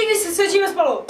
všichni se cvičíme spolu.